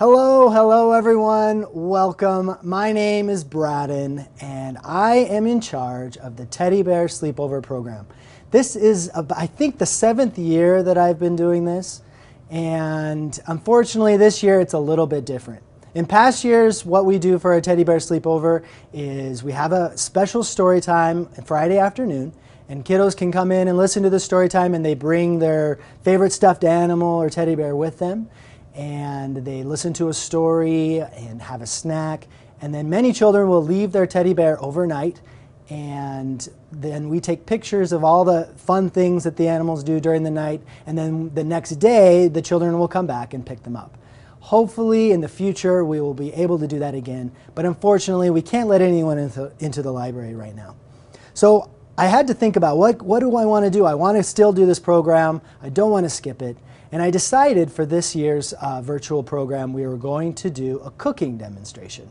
Hello, hello everyone. Welcome. My name is Bradin and I am in charge of the Teddy Bear Sleepover program. This is, I think, the seventh year that I've been doing this. And unfortunately, this year it's a little bit different. In past years, what we do for a teddy bear sleepover is we have a special story time Friday afternoon, and kiddos can come in and listen to the story time, and they bring their favorite stuffed animal or teddy bear with them and they listen to a story and have a snack. And then many children will leave their teddy bear overnight. And then we take pictures of all the fun things that the animals do during the night. And then the next day, the children will come back and pick them up. Hopefully, in the future, we will be able to do that again. But unfortunately, we can't let anyone into, into the library right now. So I had to think about what, what do I want to do? I want to still do this program. I don't want to skip it. And I decided for this year's uh, virtual program we were going to do a cooking demonstration.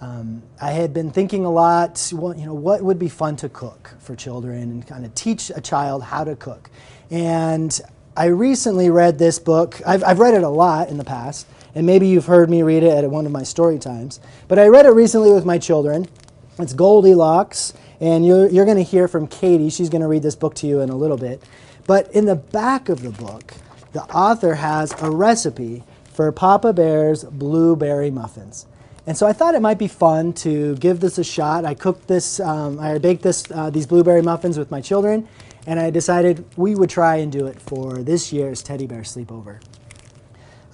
Um, I had been thinking a lot, well, you know, what would be fun to cook for children and kind of teach a child how to cook. And I recently read this book. I've, I've read it a lot in the past, and maybe you've heard me read it at one of my story times. But I read it recently with my children. It's Goldilocks, and you're, you're going to hear from Katie. She's going to read this book to you in a little bit. But in the back of the book, the author has a recipe for Papa Bear's blueberry muffins. And so I thought it might be fun to give this a shot. I cooked this, um, I baked this, uh, these blueberry muffins with my children, and I decided we would try and do it for this year's Teddy Bear Sleepover.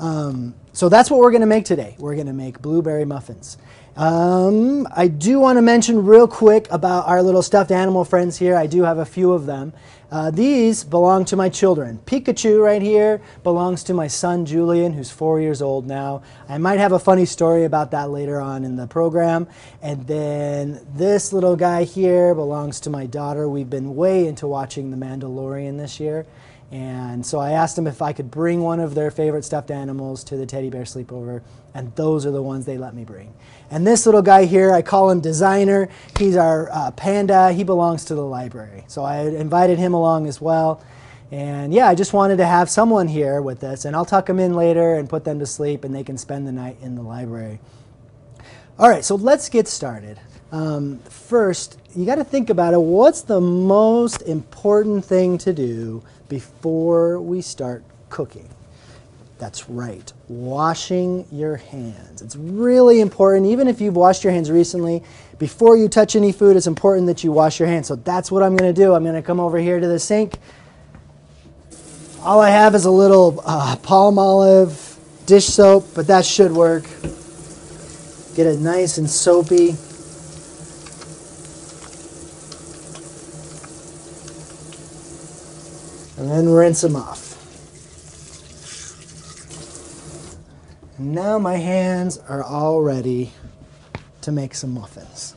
Um, so that's what we're going to make today. We're going to make blueberry muffins. Um, I do want to mention real quick about our little stuffed animal friends here. I do have a few of them. Uh, these belong to my children. Pikachu right here belongs to my son Julian, who's four years old now. I might have a funny story about that later on in the program. And then this little guy here belongs to my daughter. We've been way into watching The Mandalorian this year. And so I asked them if I could bring one of their favorite stuffed animals to the teddy bear sleepover, and those are the ones they let me bring. And this little guy here, I call him Designer. He's our uh, panda. He belongs to the library. So I invited him along as well. And yeah, I just wanted to have someone here with us, and I'll tuck them in later and put them to sleep, and they can spend the night in the library. All right, so let's get started. Um, first, you got to think about it. What's the most important thing to do before we start cooking? That's right, washing your hands. It's really important, even if you've washed your hands recently, before you touch any food, it's important that you wash your hands. So that's what I'm going to do. I'm going to come over here to the sink. All I have is a little uh, Palmolive dish soap, but that should work. Get it nice and soapy. And then rinse them off. And now my hands are all ready to make some muffins.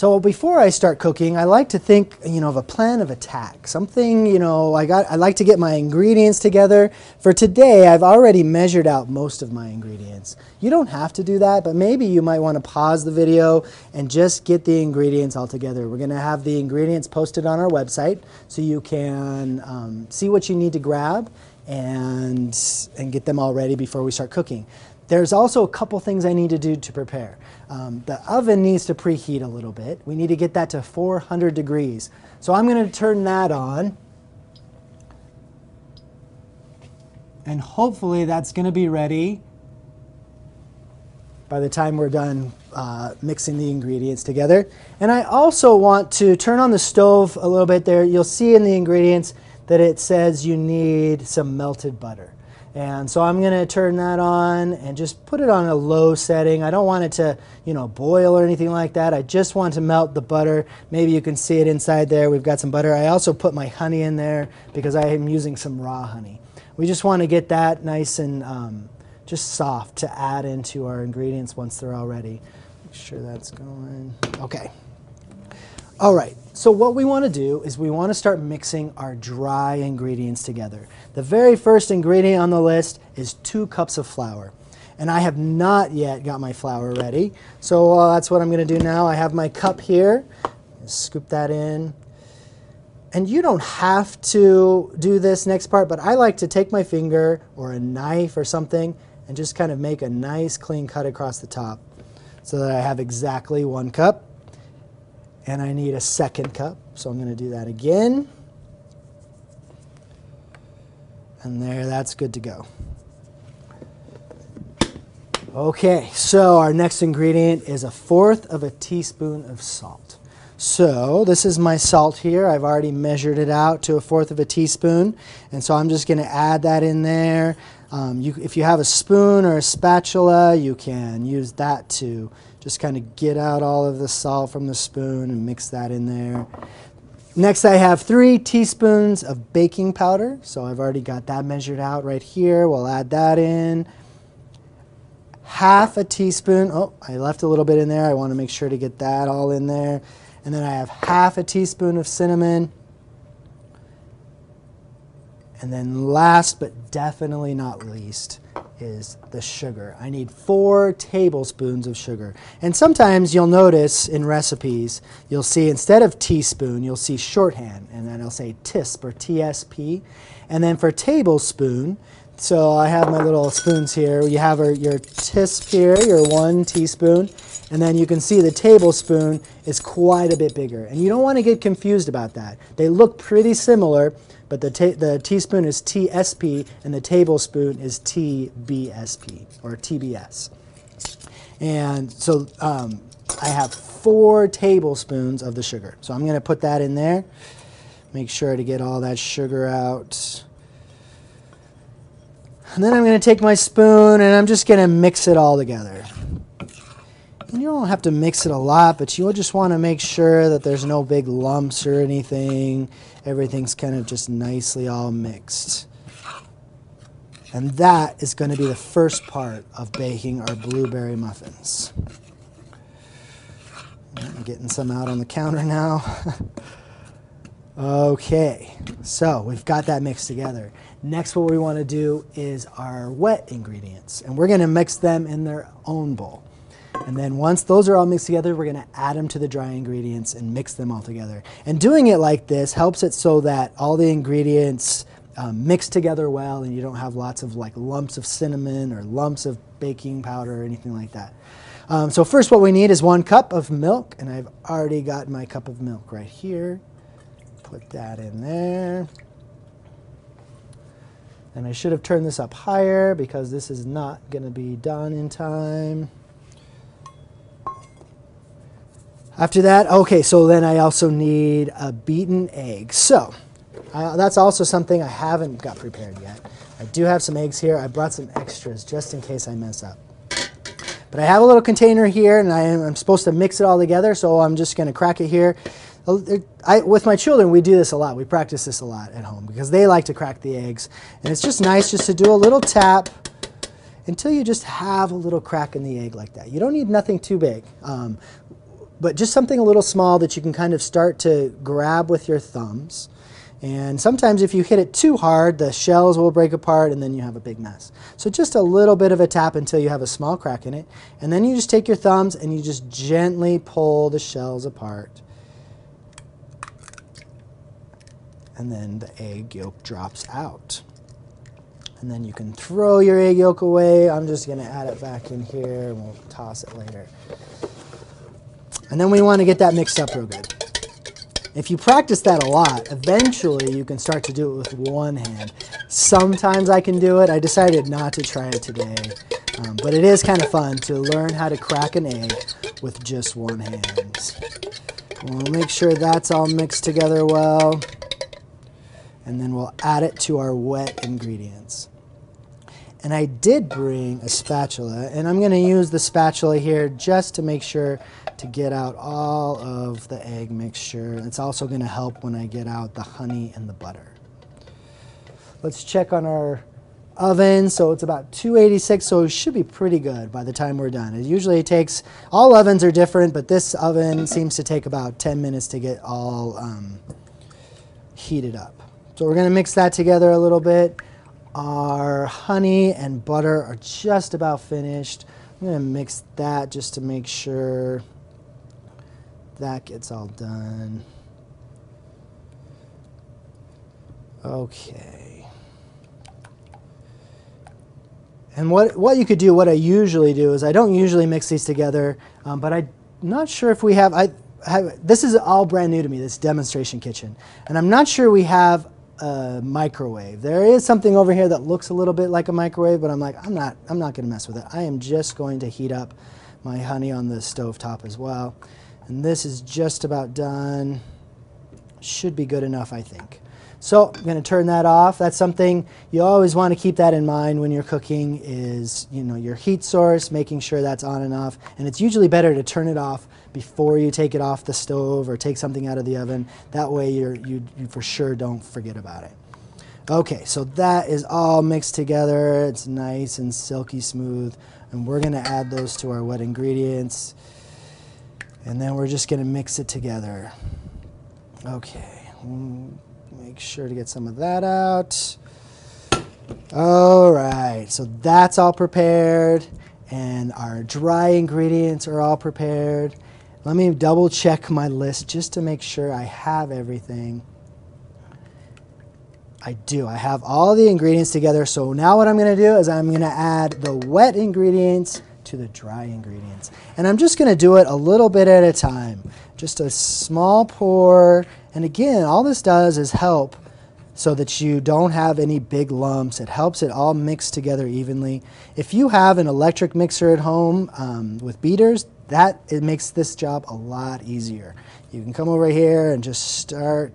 So before I start cooking, I like to think, you know, of a plan of attack. Something, you know, I got I like to get my ingredients together. For today, I've already measured out most of my ingredients. You don't have to do that, but maybe you might want to pause the video and just get the ingredients all together. We're going to have the ingredients posted on our website so you can um, see what you need to grab and and get them all ready before we start cooking. There's also a couple things I need to do to prepare. Um, the oven needs to preheat a little bit. We need to get that to 400 degrees. So I'm going to turn that on. And hopefully that's going to be ready by the time we're done uh, mixing the ingredients together. And I also want to turn on the stove a little bit there. You'll see in the ingredients that it says you need some melted butter. And so I'm going to turn that on and just put it on a low setting. I don't want it to, you know, boil or anything like that. I just want to melt the butter. Maybe you can see it inside there. We've got some butter. I also put my honey in there because I am using some raw honey. We just want to get that nice and um, just soft to add into our ingredients once they're all ready. Make sure that's going. Okay. All right, so what we want to do is we want to start mixing our dry ingredients together. The very first ingredient on the list is two cups of flour. And I have not yet got my flour ready. So uh, that's what I'm going to do now. I have my cup here. Scoop that in. And you don't have to do this next part, but I like to take my finger or a knife or something and just kind of make a nice clean cut across the top so that I have exactly one cup. And I need a second cup, so I'm going to do that again. And there, that's good to go. Okay, so our next ingredient is a fourth of a teaspoon of salt. So this is my salt here. I've already measured it out to a fourth of a teaspoon. And so I'm just going to add that in there. Um, you, if you have a spoon or a spatula, you can use that to just kind of get out all of the salt from the spoon and mix that in there. Next, I have three teaspoons of baking powder. So I've already got that measured out right here. We'll add that in. Half a teaspoon. Oh, I left a little bit in there. I want to make sure to get that all in there. And then I have half a teaspoon of cinnamon. And then last but definitely not least is the sugar. I need four tablespoons of sugar. And sometimes you'll notice in recipes, you'll see instead of teaspoon, you'll see shorthand, and then it'll say TISP or TSP. And then for tablespoon, so I have my little spoons here. You have your TISP here, your one teaspoon, and then you can see the tablespoon is quite a bit bigger. And you don't want to get confused about that. They look pretty similar, but the, the teaspoon is TSP and the tablespoon is TBSP or TBS. And so um, I have four tablespoons of the sugar. So I'm going to put that in there. Make sure to get all that sugar out. And then I'm going to take my spoon and I'm just going to mix it all together. And you don't have to mix it a lot, but you'll just want to make sure that there's no big lumps or anything. Everything's kind of just nicely all mixed. And that is going to be the first part of baking our blueberry muffins. I'm getting some out on the counter now. okay, so we've got that mixed together. Next, what we want to do is our wet ingredients, and we're going to mix them in their own bowl. And then once those are all mixed together, we're going to add them to the dry ingredients and mix them all together. And doing it like this helps it so that all the ingredients um, mix together well and you don't have lots of like lumps of cinnamon or lumps of baking powder or anything like that. Um, so first what we need is one cup of milk, and I've already got my cup of milk right here. Put that in there. And I should have turned this up higher because this is not going to be done in time. After that, okay, so then I also need a beaten egg. So uh, that's also something I haven't got prepared yet. I do have some eggs here. I brought some extras just in case I mess up. But I have a little container here and I am, I'm supposed to mix it all together, so I'm just going to crack it here. I, with my children, we do this a lot. We practice this a lot at home because they like to crack the eggs. And it's just nice just to do a little tap until you just have a little crack in the egg like that. You don't need nothing too big, um, but just something a little small that you can kind of start to grab with your thumbs. And sometimes if you hit it too hard, the shells will break apart and then you have a big mess. So just a little bit of a tap until you have a small crack in it. And then you just take your thumbs and you just gently pull the shells apart. And then the egg yolk drops out. And then you can throw your egg yolk away. I'm just to add it back in here and we'll toss it later. And then we want to get that mixed up real good. If you practice that a lot, eventually you can start to do it with one hand. Sometimes I can do it. I decided not to try it today. Um, but it is kind of fun to learn how to crack an egg with just one hand. We'll make sure that's all mixed together well and then we'll add it to our wet ingredients. And I did bring a spatula, and I'm going to use the spatula here just to make sure to get out all of the egg mixture. It's also going to help when I get out the honey and the butter. Let's check on our oven. So it's about 286, so it should be pretty good by the time we're done. It usually takes, all ovens are different, but this oven seems to take about 10 minutes to get all um, heated up. So we're going to mix that together a little bit. Our honey and butter are just about finished. I'm going to mix that just to make sure that gets all done. Okay. And what, what you could do, what I usually do, is I don't usually mix these together, um, but I'm not sure if we have, I have, this is all brand new to me, this demonstration kitchen. And I'm not sure we have a microwave. There is something over here that looks a little bit like a microwave, but I'm like, I'm not, I'm not going to mess with it. I am just going to heat up my honey on the stove top as well. And this is just about done. Should be good enough, I think. So I'm going to turn that off. That's something you always want to keep that in mind when you're cooking is, you know, your heat source, making sure that's on and off. And it's usually better to turn it off before you take it off the stove or take something out of the oven. That way you're, you, you for sure don't forget about it. Okay, so that is all mixed together. It's nice and silky smooth. And we're to add those to our wet ingredients. And then we're just to mix it together. Okay. Make sure to get some of that out. All right, so that's all prepared and our dry ingredients are all prepared. Let me double check my list just to make sure I have everything. I do. I have all the ingredients together. So now what I'm going to do is I'm going to add the wet ingredients to the dry ingredients. And I'm just going to do it a little bit at a time. Just a small pour. And again, all this does is help so that you don't have any big lumps. It helps it all mix together evenly. If you have an electric mixer at home um, with beaters, that it makes this job a lot easier. You can come over here and just start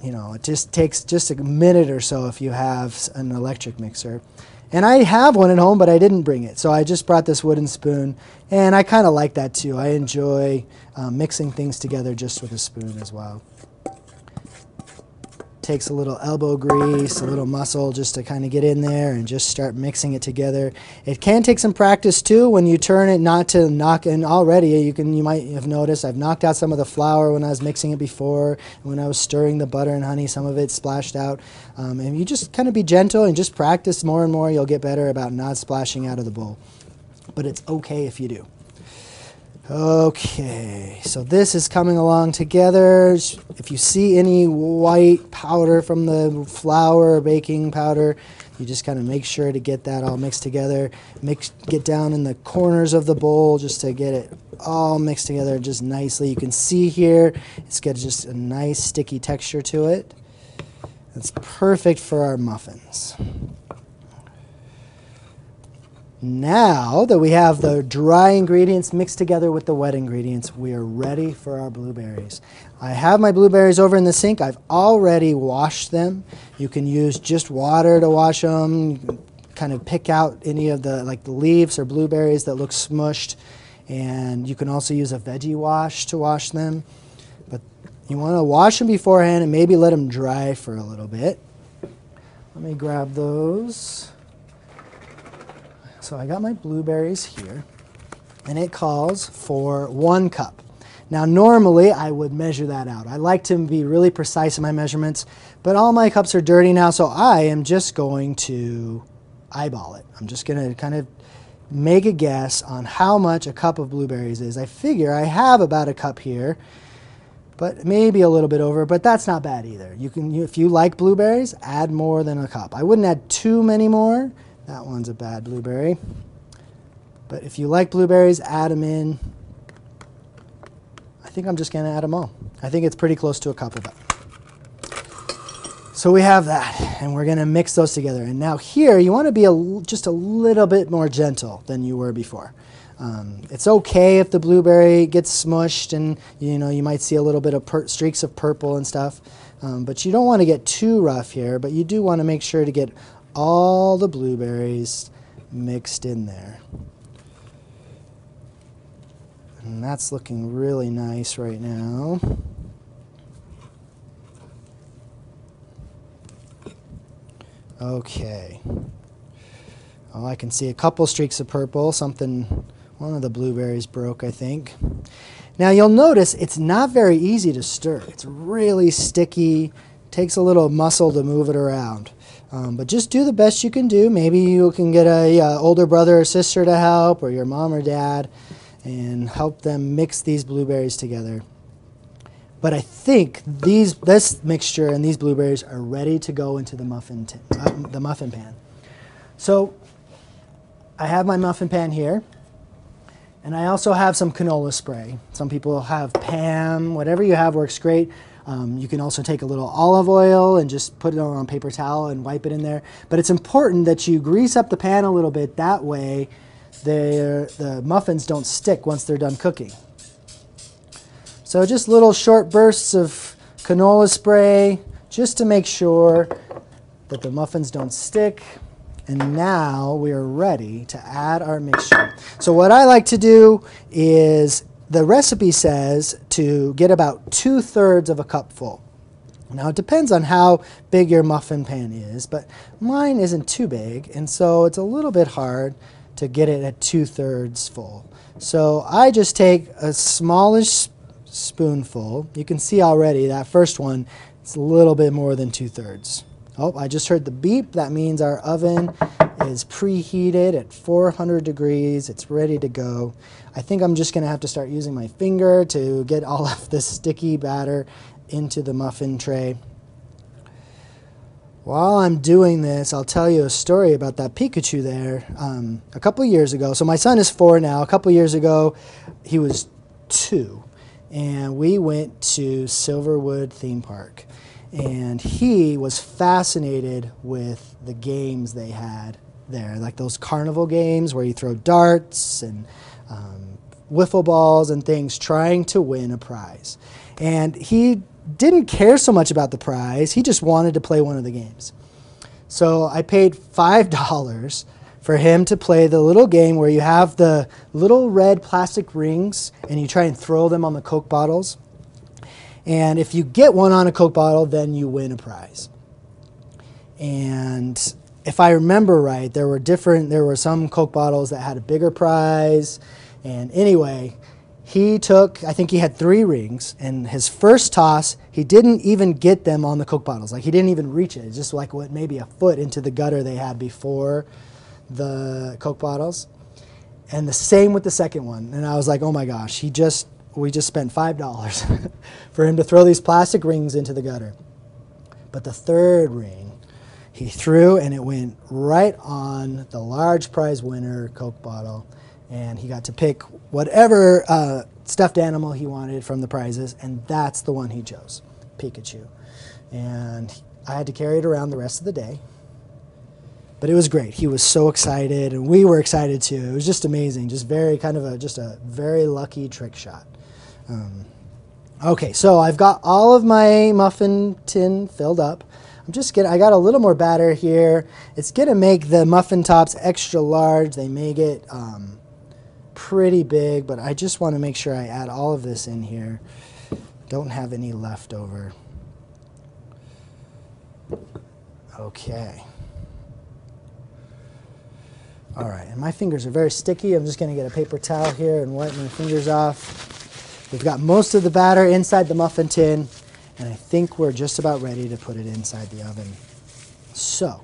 you know, it just takes just a minute or so if you have an electric mixer. And I have one at home, but I didn't bring it. So I just brought this wooden spoon. And I kind of like that too. I enjoy um, mixing things together just with a spoon as well takes a little elbow grease, a little muscle just to kind of get in there and just start mixing it together. It can take some practice too when you turn it not to knock and already you can you might have noticed I've knocked out some of the flour when I was mixing it before when I was stirring the butter and honey some of it splashed out um, and you just kind of be gentle and just practice more and more you'll get better about not splashing out of the bowl but it's okay if you do. Okay, so this is coming along together. If you see any white powder from the flour or baking powder, you just kind of make sure to get that all mixed together. Mix, get down in the corners of the bowl just to get it all mixed together just nicely. You can see here, it's got just a nice sticky texture to it. It's perfect for our muffins. Now that we have the dry ingredients mixed together with the wet ingredients, we are ready for our blueberries. I have my blueberries over in the sink. I've already washed them. You can use just water to wash them. kind of pick out any of the like the leaves or blueberries that look smushed. And you can also use a veggie wash to wash them. But you want to wash them beforehand and maybe let them dry for a little bit. Let me grab those. So I got my blueberries here, and it calls for one cup. Now normally I would measure that out. I like to be really precise in my measurements, but all my cups are dirty now, so I am just going to eyeball it. I'm just going to kind of make a guess on how much a cup of blueberries is. I figure I have about a cup here, but maybe a little bit over, but that's not bad either. You can, if you like blueberries, add more than a cup. I wouldn't add too many more that one's a bad blueberry. But if you like blueberries, add them in. I think I'm just going to add them all. I think it's pretty close to a cup of it. So we have that, and we're going to mix those together. And now here, you want to be a, just a little bit more gentle than you were before. Um, it's okay if the blueberry gets smushed and you know you might see a little bit of streaks of purple and stuff, um, but you don't want to get too rough here. But you do want to make sure to get all the blueberries mixed in there. And that's looking really nice right now. Okay. Oh, I can see a couple streaks of purple. Something, one of the blueberries broke, I think. Now you'll notice it's not very easy to stir. It's really sticky, takes a little muscle to move it around. Um, but just do the best you can do. Maybe you can get a uh, older brother or sister to help, or your mom or dad, and help them mix these blueberries together. But I think these this mixture and these blueberries are ready to go into the muffin uh, the muffin pan. So I have my muffin pan here. And I also have some canola spray. Some people have Pam, whatever you have works great. Um, you can also take a little olive oil and just put it on a paper towel and wipe it in there. But it's important that you grease up the pan a little bit. That way, the muffins don't stick once they're done cooking. So just little short bursts of canola spray just to make sure that the muffins don't stick. And now we are ready to add our mixture. So what I like to do is the recipe says to get about two thirds of a cup full. Now it depends on how big your muffin pan is, but mine isn't too big, and so it's a little bit hard to get it at two thirds full. So I just take a smallish spoonful. You can see already that first one, it's a little bit more than two thirds. Oh, I just heard the beep. That means our oven is preheated at 400 degrees. It's ready to go. I think I'm just going to have to start using my finger to get all of this sticky batter into the muffin tray. While I'm doing this, I'll tell you a story about that Pikachu there. Um, a couple years ago, so my son is four now. A couple years ago, he was two, and we went to Silverwood Theme Park and he was fascinated with the games they had there, like those carnival games where you throw darts and um, wiffle balls and things, trying to win a prize. And he didn't care so much about the prize; he just wanted to play one of the games. So I paid five dollars for him to play the little game where you have the little red plastic rings and you try and throw them on the Coke bottles. And if you get one on a Coke bottle, then you win a prize. And if I remember right, there were different, there were some Coke bottles that had a bigger prize. And anyway, he took, I think he had three rings, and his first toss, he didn't even get them on the Coke bottles. Like he didn't even reach it. It's just like what, maybe a foot into the gutter they had before the Coke bottles. And the same with the second one. And I was like, oh my gosh, he just we just spent $5 for him to throw these plastic rings into the gutter. But the third ring, he threw and it went right on the large prize winner Coke bottle. And he got to pick whatever uh, stuffed animal he wanted from the prizes, and that's the one he chose Pikachu. And I had to carry it around the rest of the day. But it was great. He was so excited, and we were excited too. It was just amazing. Just very kind of a just a very lucky trick shot. Um, okay, so I've got all of my muffin tin filled up. I'm just getting, I got a little more batter here. It's gonna make the muffin tops extra large. They may get um, pretty big, but I just wanna make sure I add all of this in here. Don't have any left over. Okay. All right, and my fingers are very sticky. I'm just gonna get a paper towel here and wipe my fingers off. We've got most of the batter inside the muffin tin, and I think we're just about ready to put it inside the oven. So,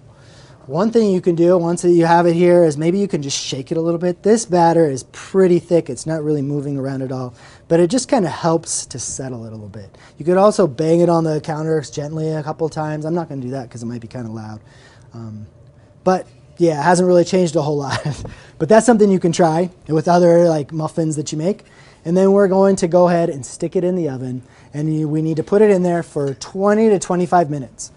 one thing you can do once you have it here is maybe you can just shake it a little bit. This batter is pretty thick. It's not really moving around at all, but it just kind of helps to settle it a little bit. You could also bang it on the counter gently a couple times. I'm not going to do that because it might be kind of loud. Um, but yeah, it hasn't really changed a whole lot. but that's something you can try with other like muffins that you make. And then we're going to go ahead and stick it in the oven. And you, we need to put it in there for 20 to 25 minutes.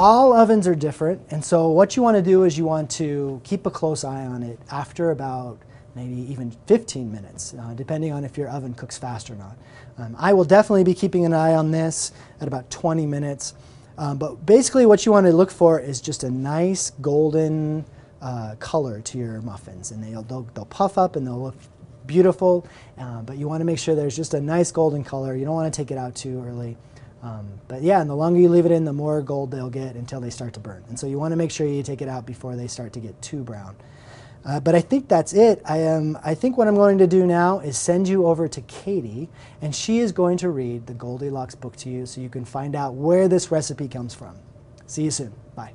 All ovens are different. And so what you want to do is you want to keep a close eye on it after about maybe even 15 minutes, uh, depending on if your oven cooks fast or not. Um, I will definitely be keeping an eye on this at about 20 minutes. Um, but basically what you want to look for is just a nice golden uh, color to your muffins, and they'll, they'll, they'll puff up and they'll look beautiful, uh, but you want to make sure there's just a nice golden color. You don't want to take it out too early. Um, but yeah, and the longer you leave it in, the more gold they'll get until they start to burn. And so you want to make sure you take it out before they start to get too brown. Uh, but I think that's it. I, um, I think what I'm going to do now is send you over to Katie, and she is going to read the Goldilocks book to you so you can find out where this recipe comes from. See you soon. Bye.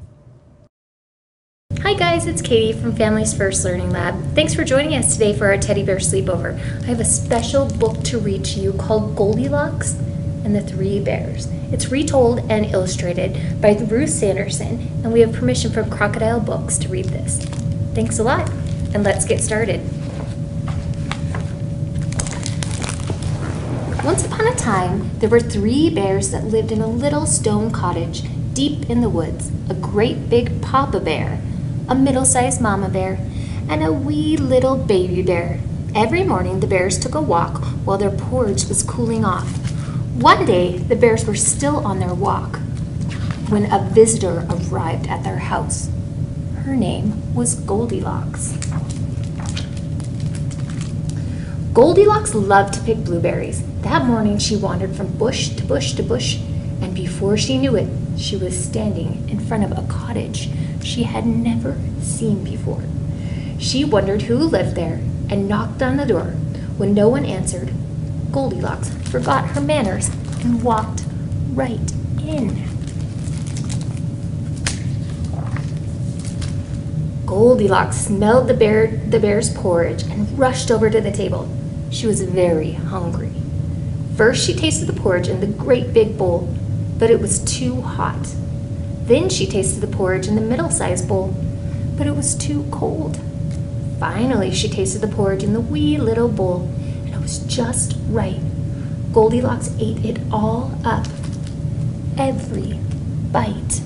Hi guys, it's Katie from Families First Learning Lab. Thanks for joining us today for our teddy bear sleepover. I have a special book to read to you called Goldilocks and the Three Bears. It's retold and illustrated by Ruth Sanderson, and we have permission from Crocodile Books to read this. Thanks a lot, and let's get started. Once upon a time, there were three bears that lived in a little stone cottage deep in the woods a great big papa bear, a middle sized mama bear, and a wee little baby bear. Every morning, the bears took a walk while their porridge was cooling off. One day, the bears were still on their walk when a visitor arrived at their house. Her name was Goldilocks. Goldilocks loved to pick blueberries. That morning she wandered from bush to bush to bush, and before she knew it, she was standing in front of a cottage she had never seen before. She wondered who lived there and knocked on the door. When no one answered, Goldilocks forgot her manners and walked right in. Goldilocks smelled the bear the bear's porridge and rushed over to the table. She was very hungry. First, she tasted the porridge in the great big bowl, but it was too hot. Then she tasted the porridge in the middle sized bowl, but it was too cold. Finally, she tasted the porridge in the wee little bowl, was just right. Goldilocks ate it all up, every bite.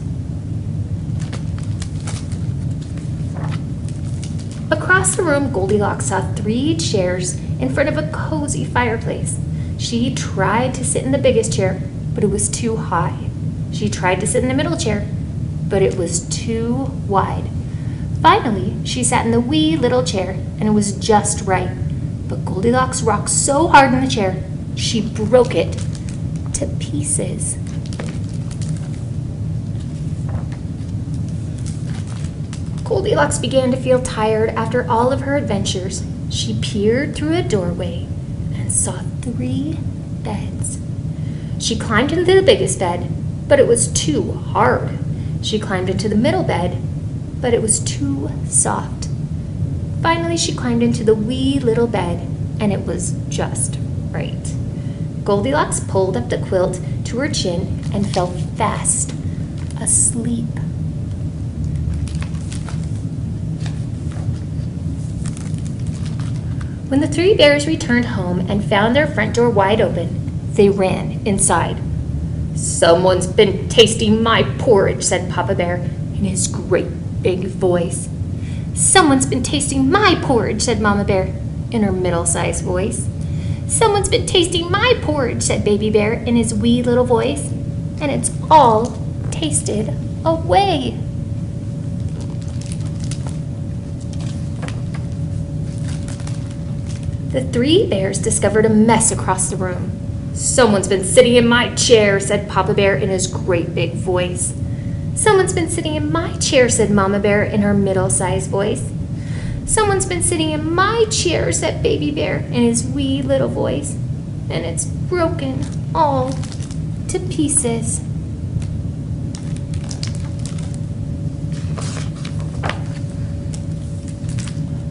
Across the room, Goldilocks saw three chairs in front of a cozy fireplace. She tried to sit in the biggest chair, but it was too high. She tried to sit in the middle chair, but it was too wide. Finally, she sat in the wee little chair, and it was just right. But Goldilocks rocked so hard in the chair, she broke it to pieces. Goldilocks began to feel tired after all of her adventures. She peered through a doorway and saw three beds. She climbed into the biggest bed, but it was too hard. She climbed into the middle bed, but it was too soft. Finally, she climbed into the wee little bed, and it was just right. Goldilocks pulled up the quilt to her chin and fell fast asleep. When the three bears returned home and found their front door wide open, they ran inside. Someone's been tasting my porridge, said Papa Bear in his great big voice. Someone's been tasting my porridge, said Mama Bear in her middle sized voice. Someone's been tasting my porridge, said Baby Bear in his wee little voice. And it's all tasted away. The three bears discovered a mess across the room. Someone's been sitting in my chair, said Papa Bear in his great big voice. Someone's been sitting in my chair, said Mama Bear in her middle sized voice. Someone's been sitting in my chair, said Baby Bear in his wee little voice. And it's broken all to pieces.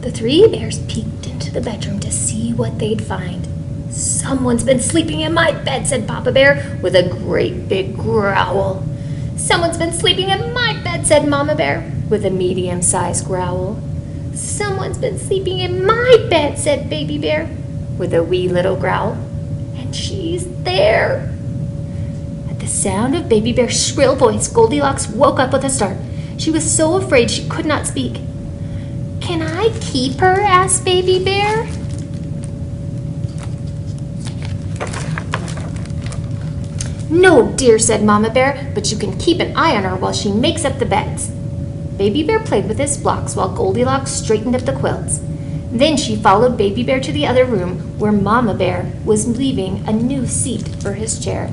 The three bears peeked into the bedroom to see what they'd find. Someone's been sleeping in my bed, said Papa Bear with a great big growl. Someone's been sleeping in my bed, said Mama Bear with a medium sized growl. Someone's been sleeping in my bed, said Baby Bear with a wee little growl. And she's there. At the sound of Baby Bear's shrill voice, Goldilocks woke up with a start. She was so afraid she could not speak. Can I keep her? asked Baby Bear. No, dear, said Mama Bear, but you can keep an eye on her while she makes up the beds. Baby Bear played with his blocks while Goldilocks straightened up the quilts. Then she followed Baby Bear to the other room where Mama Bear was leaving a new seat for his chair.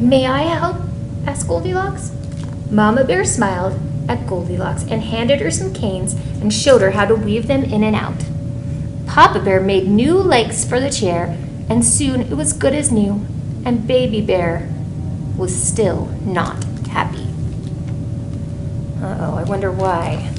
May I help? asked Goldilocks. Mama Bear smiled at Goldilocks and handed her some canes and showed her how to weave them in and out. Papa Bear made new legs for the chair, and soon it was good as new, and Baby Bear was still not happy. Uh oh, I wonder why.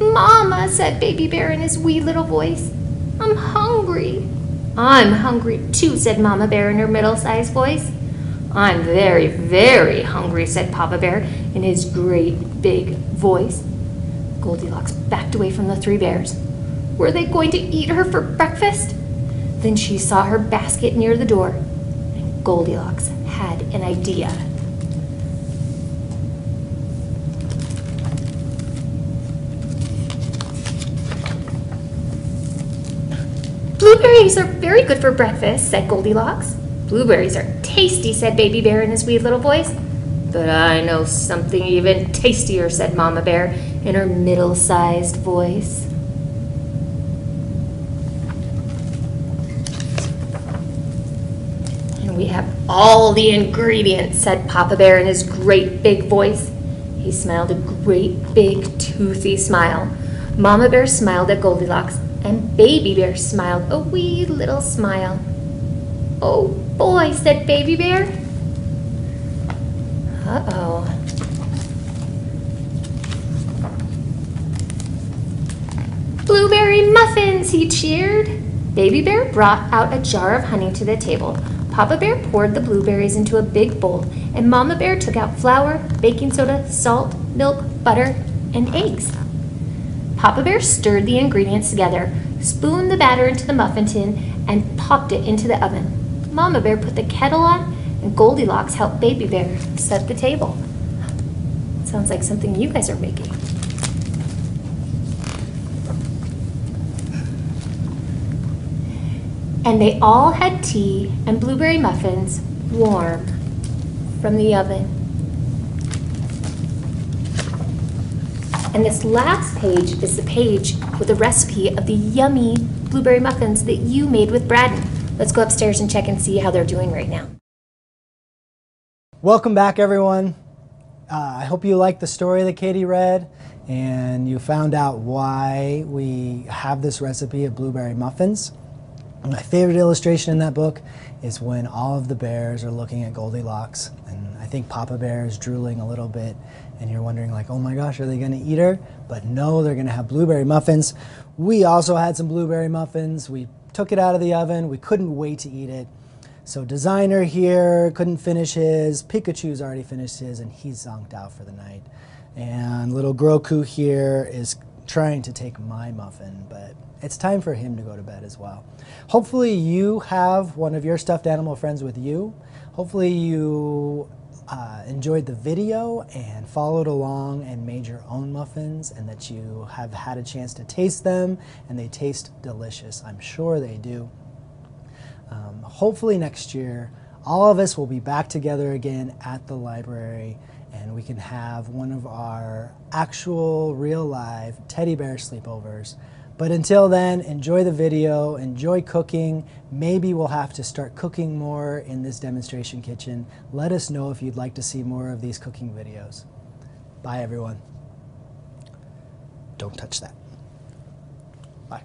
Mama, said Baby Bear in his wee little voice, I'm hungry. I'm hungry too, said Mama Bear in her middle sized voice. I'm very, very hungry, said Papa Bear in his great big voice. Goldilocks backed away from the three bears. Were they going to eat her for breakfast? Then she saw her basket near the door, and Goldilocks had an idea. Blueberries are very good for breakfast, said Goldilocks. Blueberries are tasty, said Baby Bear in his wee little voice. But I know something even tastier, said Mama Bear in her middle sized voice. And we have all the ingredients, said Papa Bear in his great big voice. He smiled a great big toothy smile. Mama Bear smiled at Goldilocks, and Baby Bear smiled a wee little smile. Oh boy, said Baby Bear. Uh oh. Blueberry muffins, he cheered. Baby Bear brought out a jar of honey to the table. Papa Bear poured the blueberries into a big bowl, and Mama Bear took out flour, baking soda, salt, milk, butter, and eggs. Papa Bear stirred the ingredients together, spooned the batter into the muffin tin, and popped it into the oven. Mama Bear put the kettle on, and Goldilocks helped Baby Bear set the table. Sounds like something you guys are making. And they all had tea and blueberry muffins warm from the oven. And this last page is the page with a recipe of the yummy blueberry muffins that you made with Bradin. Let's go upstairs and check and see how they're doing right now. Welcome back, everyone. Uh, I hope you liked the story that Katie read and you found out why we have this recipe of blueberry muffins. My favorite illustration in that book is when all of the bears are looking at Goldilocks, and I think Papa Bear is drooling a little bit, and you're wondering like, oh my gosh, are they going to eat her? But no, they're going to have blueberry muffins. We also had some blueberry muffins. We took it out of the oven. We couldn't wait to eat it. So designer here couldn't finish his. Pikachu's already finished his, and he's zonked out for the night. And little Grogu here is trying to take my muffin, but it's time for him to go to bed as well. Hopefully you have one of your stuffed animal friends with you. Hopefully you uh, enjoyed the video and followed along and made your own muffins and that you have had a chance to taste them and they taste delicious. I'm sure they do. Um, hopefully next year, all of us will be back together again at the library and we can have one of our actual real live teddy bear sleepovers but until then, enjoy the video, enjoy cooking. Maybe we'll have to start cooking more in this demonstration kitchen. Let us know if you'd like to see more of these cooking videos. Bye, everyone. Don't touch that. Bye.